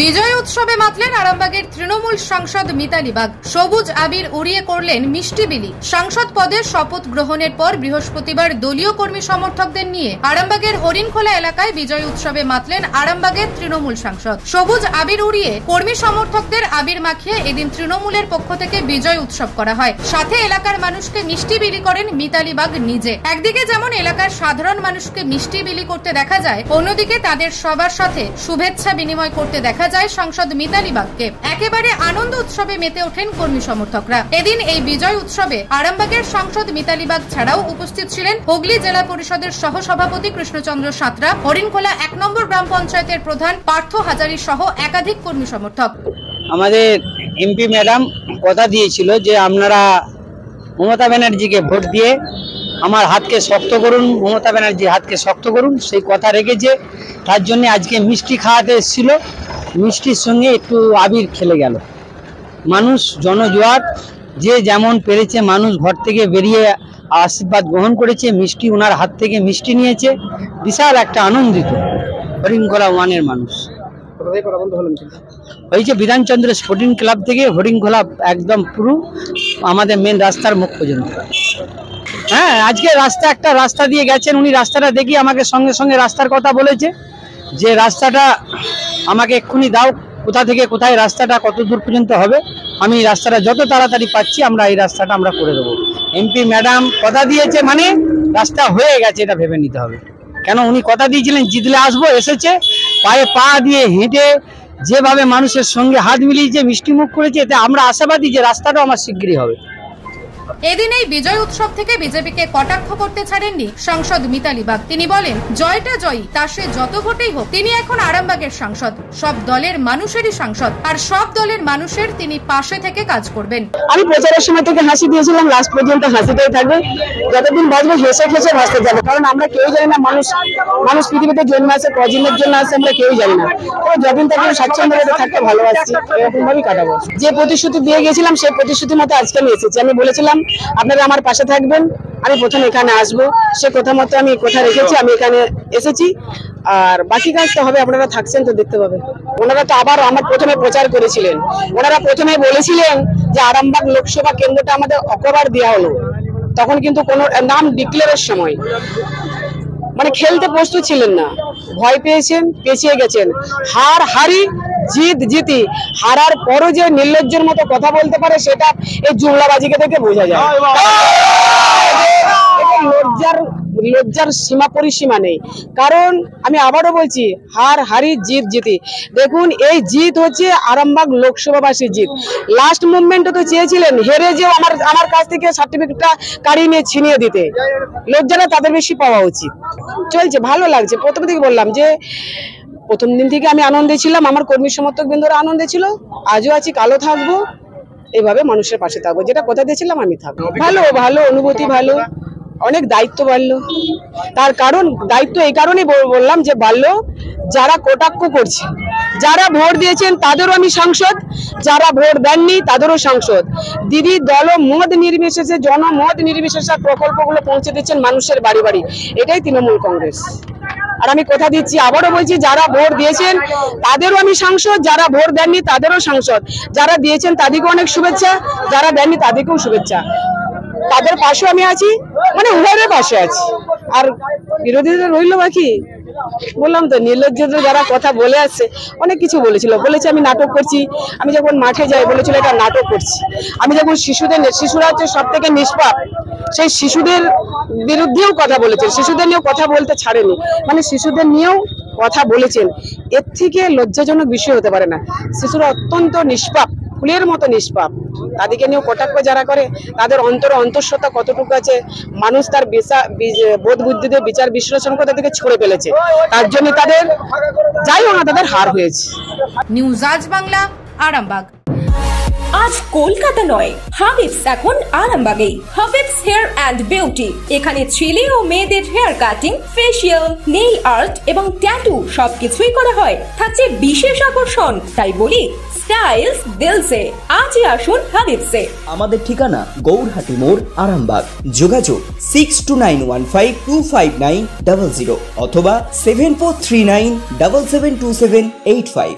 বিজয় উৎসবে মাতলেন আরামবাগের তৃণমূল সাংসদ মিতালি বাগ। সবুজ আবির উড়িয়ে করলেন মিষ্টি বিলি। সাংসদ পদের শপথ গ্রহণের পর বৃহস্পতিবার দলীয় কর্মী সমর্থকদের নিয়ে আরামবাগের হরিণখোলা এলাকায় বিজয় উৎসবে মাতলেন আরামবাগের তৃণমূল সাংসদ। সবুজ আবির উড়িয়ে কর্মী সমর্থকদের আবির মাখিয়ে এদিন তৃণমূলের পক্ষ থেকে বিজয় উৎসব করা হয়। সাথে এলাকার মানুষকে মিষ্টি বিলি করেন মিতালি বাগ নিজে। একদিকে যেমন এলাকার সাধারণ মানুষকে মিষ্টি বিলি করতে দেখা যায়, অন্যদিকে তাদের সবার সাথে শুভেচ্ছা বিনিময় করতে দেখা যায় সাংসদ মিতালি বাগকে। একেবারে আনন্দ উৎসবে মেতে ওঠেন কর্মী সমর্থকরা। এদিন এই বিজয় উৎসবে আরামবাগের সাংসদ মিতালি বাগ ছাড়াও উপস্থিত ছিলেন হুগলি জেলা পরিষদের সহসভাপতি কৃষ্ণচন্দ্র সাঁতরা, হরিণখোলা এক নম্বর গ্রাম পঞ্চায়েতের প্রধান পার্থ হাজারি সহ একাধিক কর্মী সমর্থক। আমাদের এমপি ম্যাডাম কথা দিয়েছিল যে আপনারা মমতা ব্যানার্জিকে ভোট দিয়ে আমার হাতকে শক্ত করুন, মমতা ব্যানার্জির হাতকে শক্ত করুন। সেই কথা রেখেছে তার জন্য আজকে মিষ্টি খাওয়াতে এসেছিল। মিষ্টির সঙ্গে একটু আবির খেলে গেল। মানুষ জনজোয়ার, যে যেমন পেরেছে মানুষ ঘর থেকে বেরিয়ে আশীর্বাদ গ্রহণ করেছে, মিষ্টি ওনার হাত থেকে মিষ্টি নিয়েছে। বিশাল একটা আনন্দিত হরিণকলা ওয়ানের মানুষ। হয়েছে বিধানচন্দ্র স্পোর্টিং ক্লাব থেকে হরিণখোলা একদম পুরো আমাদের মেন রাস্তার মুখ পর্যন্ত। হ্যাঁ আজকে রাস্তা একটা রাস্তা দিয়ে গেছেন, উনি রাস্তাটা দেখি আমাকে সঙ্গে সঙ্গে রাস্তার কথা বলেছে, যে রাস্তাটা আমাকে এক্ষুনি দাও, কোথা থেকে কোথায় রাস্তাটা, কত দূর পর্যন্ত হবে, আমি রাস্তাটা যত তাড়াতাড়ি পাচ্ছি, আমরা এই রাস্তাটা আমরা করে দেবো। এমপি ম্যাডাম কথা দিয়েছে মানে রাস্তা হয়ে গেছে, এটা ভেবে নিতে হবে। কেন উনি কথা দিয়েছিলেন, জিতলে আসব, এসেছে, পায়ে পা দিয়ে হেঁটে যেভাবে মানুষের সঙ্গে হাত মিলিয়েছে মিষ্টি মুখ করেছে, এতে আমরা আশাবাদী যে রাস্তাটাও আমার শীঘ্রই হবে। এদিন এই বিজয় উৎসব থেকে বিজেপিকে কটাক্ষ করতে ছাড়েননি সাংসদ মিতালি বাগ। তিনি বলেন, জয়টা জয়ী, তা সে যত ভোটেই হোক, তিনি এখন আরামবাগের সাংসদ। সব দলের মানুষেরই সাংসদ, আর সব দলের মানুষের তিনি পাশে থেকে কাজ করবেন। আমি প্রচারের সময় থেকে হাসি দিয়েছিলাম, লাস্ট পর্যন্ত হাসিতেই থাকবে। যতদিন বাঁচবো হেসে হেসে ভাসতে যাবে, কারণ আমরা কেউ জানি না মানুষ মানুষ পৃথিবীতে জন্ম আছে, কদিনের জন্য আছে, আমরা কেউ জানি না। যতদিন থাকবে স্বাচ্ছন্দ্যভাবে থাকতে ভালোবাসছি এরকম ভাবেই কাটাবো। যে প্রতিশ্রুতি দিয়ে গেছিলাম, সেই প্রতিশ্রুতি মতো আজকে আমি এসেছি। আমি বলেছিলাম আপনারা আমার পাশে থাকবেন। আমি প্রথম এখানে আসব। সে কথা মতো আমি কথা রেখেছি, আমি এখানে এসেছি। আর বাকি কাজ তো হবে, আপনারা থাকছেন তো দেখতে পাবেন। ওনারা তো আবার আমার প্রথমে প্রচার করেছিলেন। ওনারা প্রথমে বলেছিলেন যে আরামবাগ লোকসভা কেন্দ্রটা আমাদের অকবার দেওয়া হলো। তখন কিন্তু কোন নাম ডিক্লেয়ারের সময়। মানে খেলতে প্রস্তুত ছিলেন না। ভয় পেয়েছেন পেছিয়ে গেছেন। হার হারি জিত জিতি হারার পরও যে নির্লজ্জের মতো কথা বলতে পারে সেটা এই জুমলাবাজিকে দেখে বোঝা যায়। লজ্জার লজ্জার সীমা পরিসীমা নেই। কারণ আমি আবারও বলছি হার হারি জিত জিতি। দেখুন এই জিত হচ্ছে আরামবাগ লোকসভাবাসী জিত। লাস্ট মুভমেন্টে তো চেয়েছিলেন হেরে যে আমার আমার কাছ থেকে সার্টিফিকেটটা কাড়িয়ে নিয়ে ছিনিয়ে দিতে। লজ্জাটা তাদের বেশি পাওয়া উচিত। চলছে ভালো লাগছে। প্রথম থেকে বললাম যে প্রথম দিন থেকে আমি আনন্দে ছিলাম, আমার কর্মী সমর্থক বৃন্দরা আনন্দে ছিল, আজও আছি কালো থাকব, এভাবে মানুষের পাশে থাকব, যেটা কথা দিয়েছিলাম আমি থাকব। ভালো ভালো, অনুভূতি ভালো, অনেক দায়িত্ব বাড়লো। তার কারণ, দায়িত্ব এই কারণেই বললাম যে বাড়লো, যারা কটাক্ষ করছে, যারা ভোট দিয়েছেন তাদেরও আমি সাংসদ, যারা ভোট দেননি তাদেরও সাংসদ। দিদি, দল মত নির্বিশেষে জনমত নির্বিশেষে প্রকল্পগুলো পৌঁছে দিচ্ছেন মানুষের বাড়ি বাড়ি, এটাই তৃণমূল কংগ্রেস। আর আমি কথা দিচ্ছি, আবারও বলছি, যারা ভোট দিয়েছেন, তাদেরও আমি সাংসদ, যারা ভোট দেননি, তাদেরও সাংসদ। যারা দিয়েছেন, তাদেরকেও অনেক শুভেচ্ছা, যারা দেননি, তাদেরকেও শুভেচ্ছা। তাদের পাশে আমি আছি মানে উভয়ের পাশে আছি। আর বিরোধীদের রইল বাকি? বললাম তো, নির্লজ্জদের যারা কথা বলে আসছে, অনেক কিছু বলেছিল। বলেছে, আমি নাটক করছি, আমি যখন মাঠে যাই, বলেছিল, এটা নাটক করছি। আমি যখন শিশুদের, শিশুরা হচ্ছে সব থেকে নিষ্পাপ সেই শিশুদের বিরুদ্ধেও কথা বলেছেন। শিশুদের নিয়েও কথা বলতে ছাড়েনি। মানে শিশুদের নিয়েও কথা বলেছেন। এর থেকে লজ্জাজনক বিষয় হতে পারে না। শিশুরা অত্যন্ত নিষ্পাপ, ফুলের মতো নিষ্পাপ। তাদেরকে নিয়েও কটাক্ষ যারা করে, তাদের অন্তর অন্তঃসত্ত্বা কতটুকু আছে, মানুষ তার বোধ বুদ্ধিতে বিচার বিশ্লেষণ করে তাদেরকে ছড়ে ফেলেছে। তার জন্য তাদের যাই হোক তাদের হার হয়েছে। নিউজ আজ বাংলা, আরামবাগ। আজ কলকাতা নয়। হাবিবস এখন আরামবাগেই। Habibs hair and beauty. এখানে ছেলে ও মেয়েদের hair cutting facial nail art এবং ট্যাটু সবকিছুই করা হয়। থাকছে বিশেষ আকর্ষণ, তাই বলি স্টাইলস দিলসে। আজই আসুন হাবিবসে। আমাদের ঠিকানা গৌরহাটি মোড়, আরামবাগ। যোগাযোগ six two nine one five two five nine double zero অথবা seven four three nine double seven two seven eight five.